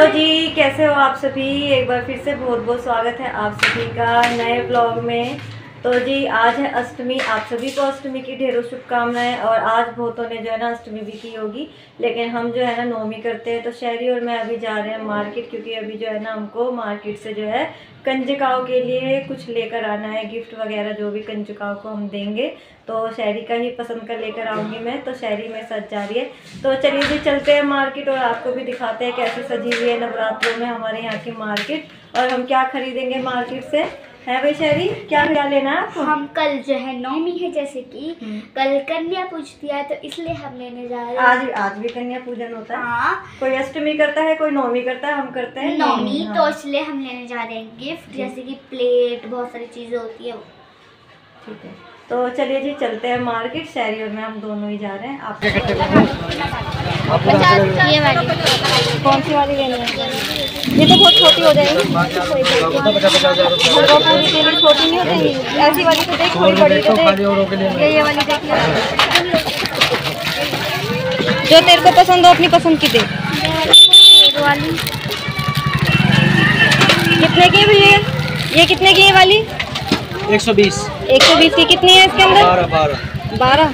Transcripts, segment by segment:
Hello जी, कैसे हो आप सभी? एक बार फिर से बहुत बहुत स्वागत है आप सभी का नए ब्लॉग में। तो जी, आज है अष्टमी। आप सभी को अष्टमी की ढेरों शुभकामनाएँ और आज बहुतों ने जो है ना अष्टमी भी की होगी। लेकिन हम जो है ना नौमी करते हैं तो शहरी और मैं अभी जा रहे हैं मार्केट क्योंकि अभी जो है ना हमको मार्केट से जो है कंजकाओं के लिए कुछ लेकर आना है, गिफ्ट वगैरह जो भी कंजकाओं को हम देंगे। तो शहरी का ही पसंद कर लेकर आऊँगी मैं तो शहरी में सज जा रही है। तो चलिए जी, चलते हैं मार्केट और आपको भी दिखाते हैं कैसे सजी हुई है नवरात्रों में हमारे यहाँ की मार्केट और हम क्या खरीदेंगे मार्केट से। है भाई शहरी? क्या क्या लेना है आपको? हम कल जो है नौमी है जैसे कि हम्म। कल कन्या पूजती है तो इसलिए हम लेने जा रहे हैं। आज आज भी कन्या पूजन होता है। हाँ। कोई अष्टमी करता है कोई नौमी करता है हम करते हैं नौमी। हाँ। तो इसलिए हम लेने जा रहे हैं गिफ्ट जैसे कि प्लेट बहुत सारी चीज़ें होती है ठीक है। तो चलिए जी चलते हैं मार्केट शहरी और मैं हम दोनों ही जा रहे हैं। आप ये वाली। कौन सी वाली लेनी है? ये तो बहुत छोटी हो जाएगी। पूरी के लिए छोटी नहीं हो जाएगी। ऐसी वाली तो देख थोड़ी बड़ी तो देख। ये ये वाली देख जो तेरे को पसंद हो अपनी पसंद की दे। वाली कितने की है भैया ये? कितने की है वाली? 120 एक सौ बीस की कितनी है इसके अंदर? 12 12 बारह।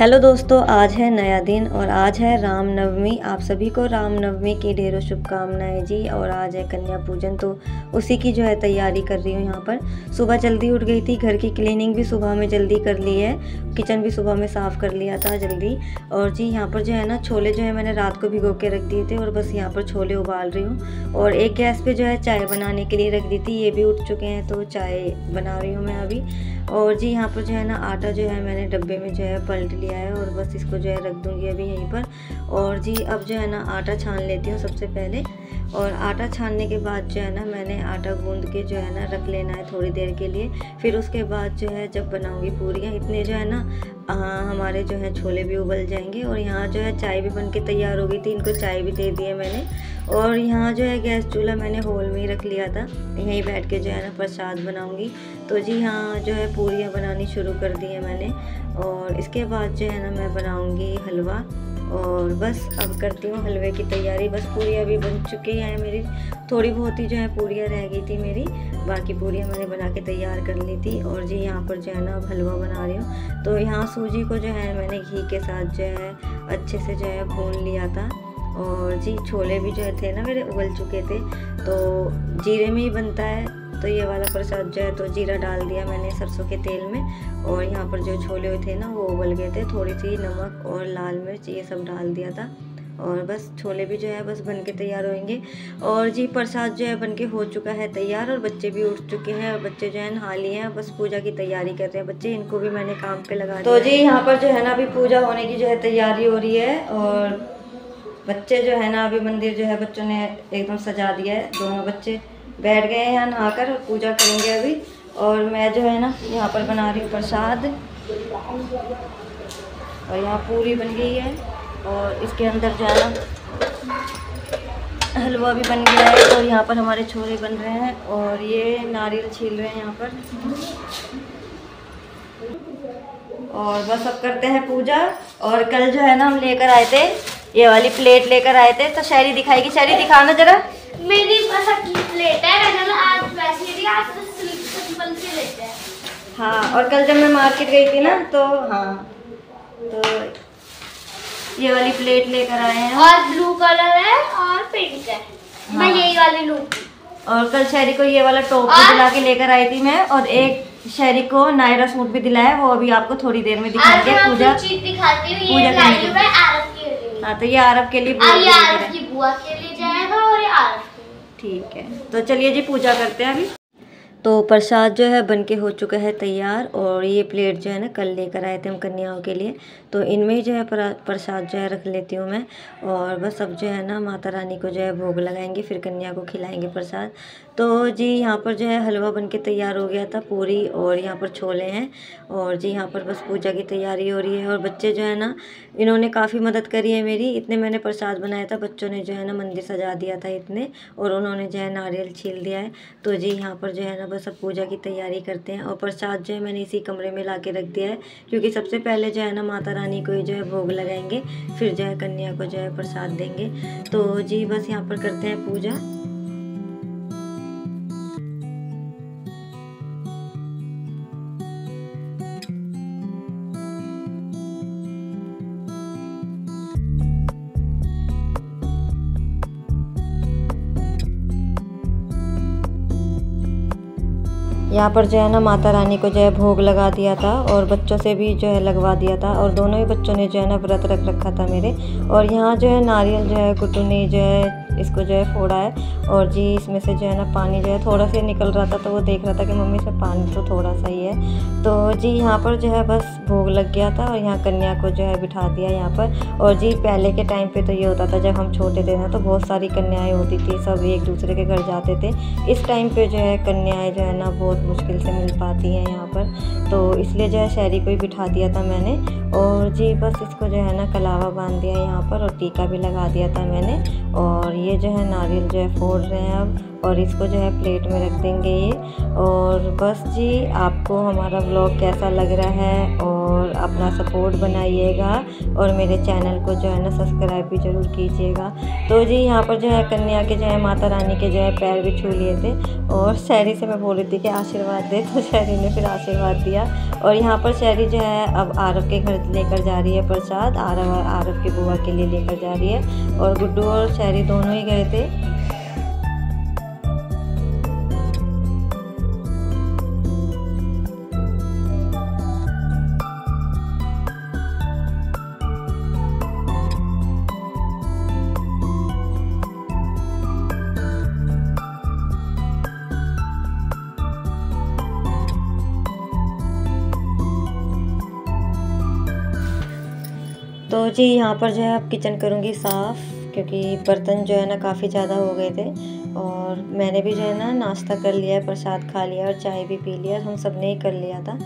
हेलो दोस्तों, आज है नया दिन और आज है रामनवमी। आप सभी को रामनवमी की ढेरों शुभकामनाएँ जी और आज है कन्या पूजन तो उसी की जो है तैयारी कर रही हूँ यहाँ पर। सुबह जल्दी उठ गई थी, घर की क्लीनिंग भी सुबह में जल्दी कर ली है, किचन भी सुबह में साफ़ कर लिया था जल्दी। और जी, यहाँ पर जो है ना, छोले जो है मैंने रात को भिगो के रख दिए थे और बस यहाँ पर छोले उबाल रही हूँ। और एक गैस पर जो है चाय बनाने के लिए रख दी थी, ये भी उठ चुके हैं तो चाय बना रही हूँ मैं अभी। और जी, यहाँ पर जो है ना, आटा जो है मैंने डब्बे में जो है पलट लिया है और बस इसको जो है रख दूँगी अभी यहीं पर। और जी अब जो है ना आटा छान लेती हूँ सबसे पहले। और आटा छानने के बाद जो है ना मैंने आटा गूंद के जो है ना रख लेना है थोड़ी देर के लिए। फिर उसके बाद जो है जब बनाऊँगी पूरियाँ इतने जो है ना आ, हमारे जो है छोले भी उबल जाएँगे। और यहाँ जो है चाय भी बन के तैयार हो गई थी इनको चाय भी दे दी है मैंने। और यहाँ जो है गैस चूल्हा मैंने होल में ही रख लिया था। यहीं बैठ के जो है ना प्रसाद बनाऊँगी। तो जी यहाँ जो है पूरियाँ बनानी शुरू कर दी है मैंने। और इसके बाद जो है ना मैं बनाऊँगी हलवा। और बस अब करती हूँ हलवे की तैयारी। बस पूरियाँ भी बन चुकी हैं मेरी। थोड़ी बहुत ही जो है पूरियाँ रह गई थी मेरी। बाकी पूरियाँ मैंने बना के तैयार कर ली थी। और जी यहाँ पर जो है ना अब हलवा बना रही हूँ। तो यहाँ सूजी को जो है मैंने घी के साथ जो है अच्छे से जो है भून लिया था। और जी छोले भी जो थे ना मेरे उबल चुके थे। तो जीरे में ही बनता है। तो ये वाला प्रसाद जो है तो जीरा डाल दिया मैंने सरसों के तेल में। और यहाँ पर जो छोले हुए थे ना वो उबल गए थे। थोड़ी सी नमक और लाल मिर्च ये सब डाल दिया था। और बस छोले भी जो है बस बन के तैयार होंगे और जी प्रसाद जो है बन के हो चुका है तैयार। और बच्चे भी उठ चुके हैं। और बच्चे जो है नहा लिए हैं। बस पूजा की तैयारी कर रहे हैं बच्चे। इनको भी मैंने काम पे लगा तो जी यहाँ पर जो है ना अभी पूजा होने की जो है तैयारी हो रही है। और बच्चे जो है ना, अभी मंदिर जो है बच्चों ने एकदम सजा दिया है। दोनों बच्चे बैठ गए हैं यहाँ नहाकर पूजा करेंगे अभी। और मैं जो है ना, यहाँ पर बना रही हूँ प्रसाद। और यहाँ पूरी बन गई है। और इसके अंदर जो है ना, हलवा भी बन गया है। और यहाँ पर हमारे छोले बन रहे हैं। और ये नारियल छील रहे हैं यहाँ पर। और बस अब करते हैं पूजा। और कल जो है ना, हम लेकर आए थे ये वाली प्लेट लेकर आए थे तो शहरी दिखाएगी। शहरी दिखाना जरा। मेरी पसंद की प्लेट है मैंने ना आज वैसे भी आज तो सिंपल से लेते हैं। हाँ और कल जब मैं मार्केट गई थी ना तो हाँ तो ये वाली प्लेट लेकर आए हैं। और ब्लू कलर है और पिंक है। हाँ। मैं। यही वाली लूँगी। और कल शहरी को ये वाला टॉप भी दिला के लेकर आई थी मैं और एक शहरी को नायरा सूट भी दिलाया वो अभी आपको थोड़ी देर में दिखाएँगे पूजा दिखाती हूँ पूजा हूँ तो ये आरब के लिए है। की बुआ के लिए जाएगा और ये आरफ के लिए ठीक है तो चलिए जी पूजा करते हैं अभी तो प्रसाद जो है बन के हो चुका है तैयार और ये प्लेट जो है ना कल लेकर आए थे हम कन्याओं के लिए तो इनमें ही जो है प्रा- प्रसाद जो है रख लेती हूँ मैं और बस अब जो है ना माता रानी को जो है भोग लगाएँगे फिर कन्या को खिलाएँगे प्रसाद तो जी यहाँ पर जो है हलवा बन के तैयार हो गया था पूरी और यहाँ पर छोले हैं और जी यहाँ पर बस पूजा की तैयारी हो रही है और बच्चे जो है ना इन्होंने काफ़ी मदद करी है मेरी इतने मैंने प्रसाद बनाया था बच्चों ने जो है ना मंदिर सजा दिया था इतने और उन्होंने जो है नारियल छील दिया है तो जी यहाँ पर जो है ना बस अब पूजा की तैयारी करते हैं और प्रसाद जो है मैंने इसी कमरे में ला के रख दिया है, क्योंकि सबसे पहले जो है ना माता रानी को जो है भोग लगाएँगे, फिर जो है कन्या को जो है प्रसाद देंगे। तो जी बस यहाँ पर करते हैं पूजा। यहाँ पर जो है ना माता रानी को जो है भोग लगा दिया था और बच्चों से भी जो है लगवा दिया था और दोनों ही बच्चों ने जो है ना व्रत रख रखा था मेरे। और यहाँ जो है नारियल जो है कुटुनी जो है इसको जो है फोड़ा है। और जी, इसमें से जो है ना पानी जो है थोड़ा सा निकल रहा था तो वो देख रहा था कि मम्मी से पानी तो थोड़ा सा ही है। तो जी, यहाँ पर जो है बस भोग लग गया था और यहाँ कन्या को जो है बिठा दिया यहाँ पर। और जी, पहले के टाइम पे तो ये होता था, जब हम छोटे थे ना तो बहुत सारी कन्याएँ होती थी, सब एक दूसरे के घर जाते थे। इस टाइम पर जो है कन्याएँ जो है ना बहुत मुश्किल से मिल पाती हैं यहाँ पर। तो इसलिए जो है शहरी को ही बिठा दिया था मैंने। और जी, बस इसको जो है ना कलावा बाँध दिया यहाँ पर और टीका भी लगा दिया था मैंने। और ये जो है नारियल जो है फोड़ रहे हैं अब और इसको जो है प्लेट में रख देंगे ये। और बस जी, आपको हमारा ब्लॉग कैसा लग रहा है और अपना सपोर्ट बनाइएगा और मेरे चैनल को जो है ना सब्सक्राइब भी ज़रूर कीजिएगा। तो जी, यहाँ पर जो है कन्या के जो है, माता रानी के जो है पैर भी छू लिए थे और शहरी से मैं बोल रही थी कि आशीर्वाद दे तो शहरी ने फिर आशीर्वाद दिया। और यहाँ पर शहरी जो है, अब आरव के घर लेकर जा रही है प्रसाद, आरव और आरव की बुआ के लिए लेकर जा रही है। और गुड्डू और शहरी दोनों ही गए थे। तो जी, यहाँ पर जो है अब किचन करूँगी साफ़, क्योंकि बर्तन जो है ना काफ़ी ज़्यादा हो गए थे। और मैंने भी जो है ना नाश्ता कर लिया, प्रसाद खा लिया और चाय भी पी लिया, हम सबने ही कर लिया था।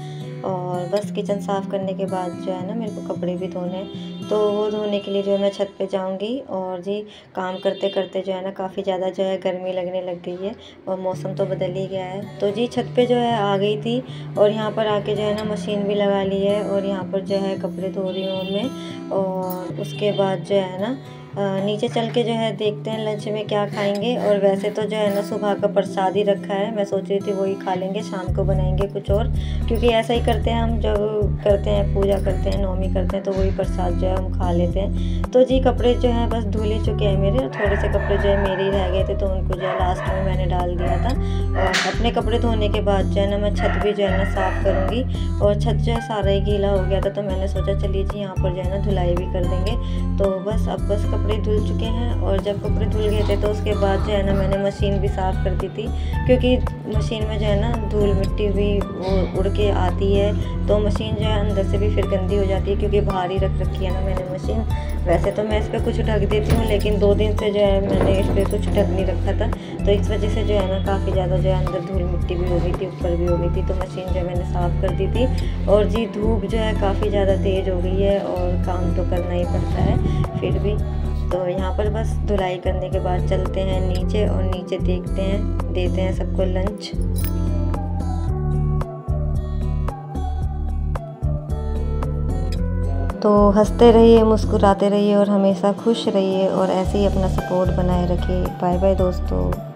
और बस किचन साफ़ करने के बाद जो है ना मेरे को कपड़े भी धोने तो वो धोने के लिए जो है मैं छत पे जाऊँगी और जी काम करते करते जो है ना काफ़ी ज़्यादा जो है गर्मी लगने लग गई है और मौसम तो बदल ही गया है। तो जी छत पे जो है आ गई थी और यहाँ पर आके जो है ना मशीन भी लगा ली है और यहाँ पर जो है कपड़े धो रही हूँ मैं और उसके बाद जो है ना नीचे चल के जो है देखते हैं लंच में क्या खाएँगे। और वैसे तो जो है ना, सुबह का प्रसाद ही रखा है। मैं सोच रही थी वही खा लेंगे, शाम को बनाएँगे कुछ और। क्योंकि ऐसा ही करते हैं हम, जब करते हैं, पूजा करते हैं, नौमी करते हैं तो वही प्रसाद जो है हम खा लेते हैं। तो जी, कपड़े जो है बस धुल ही चुके हैं मेरे। थोड़े से कपड़े जो है मेरे ही रह गए थे तो उनको जो है लास्ट में मैंने डाल दिया था। और अपने कपड़े धोने के बाद जो है ना, मैं छत भी जो है ना साफ़ करूँगी। और छत जो है सारा ही गीला हो गया था तो मैंने सोचा चलिए जी, यहाँ पर जो है ना धुलाई भी कर देंगे। तो बस, अब बस कपड़े धुल चुके हैं और जब कपड़े धुल गए थे तो उसके बाद जो है ना मैंने मशीन भी साफ़ कर दी थी। क्योंकि मशीन में जो है ना धूल मिट्टी भी उड़ के आती है तो मशीन जो है अंदर से भी फिर गंदी हो जाती है क्योंकि बाहर ही रख रखी है ना मैंने मशीन। वैसे तो मैं इस पर कुछ ढक देती हूँ, लेकिन दो दिन से जो है मैंने इस पर कुछ ढक नहीं रखा था। तो इस वजह से जो है ना काफ़ी ज़्यादा जो है अंदर धूल मिट्टी भी हो गई थी, ऊपर भी हो गई थी तो मशीन जो है मैंने साफ़ कर दी थी। और जी धूप जो है काफ़ी ज़्यादा तेज़ हो गई है और काम तो करना ही पड़ता है, फिर भी। तो यहाँ पर बस धुलाई करने के बाद चलते हैं नीचे और नीचे देखते हैं, देते हैं सबको लंच तो हँसते रहिए, मुस्कुराते रहिए और हमेशा खुश रहिए और ऐसे ही अपना सपोर्ट बनाए रखिए। बाय बाय दोस्तों।